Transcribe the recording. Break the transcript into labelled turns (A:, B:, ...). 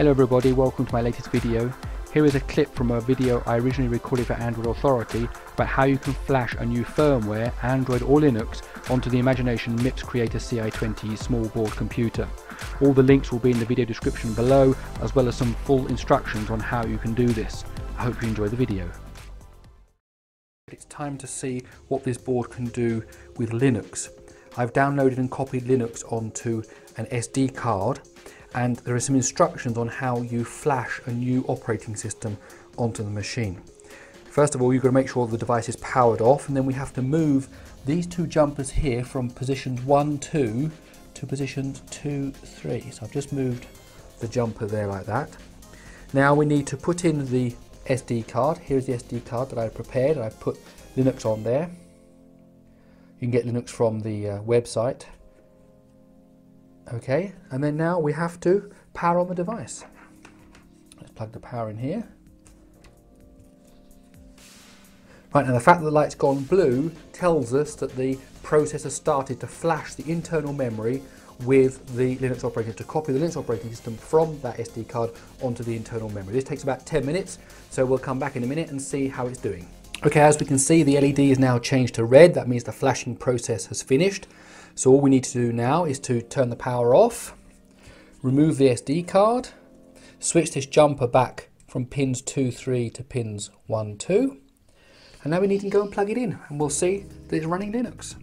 A: Hello everybody, welcome to my latest video. Here is a clip from a video I originally recorded for Android Authority about how you can flash a new firmware, Android or Linux, onto the Imagination MIPS Creator CI20 small board computer. All the links will be in the video description below, as well as some full instructions on how you can do this. I hope you enjoy the video. It's time to see what this board can do with Linux. I've downloaded and copied Linux onto an SD card and there are some instructions on how you flash a new operating system onto the machine. First of all, you've got to make sure the device is powered off and then we have to move these two jumpers here from positions 1, 2 to positions 2, 3. So I've just moved the jumper there like that. Now we need to put in the SD card. Here's the SD card that I prepared. I put Linux on there. You can get Linux from the uh, website. Okay, and then now we have to power on the device. Let's plug the power in here. Right, now the fact that the light's gone blue tells us that the processor started to flash the internal memory with the Linux operating to copy the Linux operating system from that SD card onto the internal memory. This takes about 10 minutes, so we'll come back in a minute and see how it's doing. Okay, as we can see, the LED is now changed to red. That means the flashing process has finished. So all we need to do now is to turn the power off, remove the SD card, switch this jumper back from pins 2, 3 to pins 1, 2. And now we need to go and plug it in and we'll see that it's running Linux.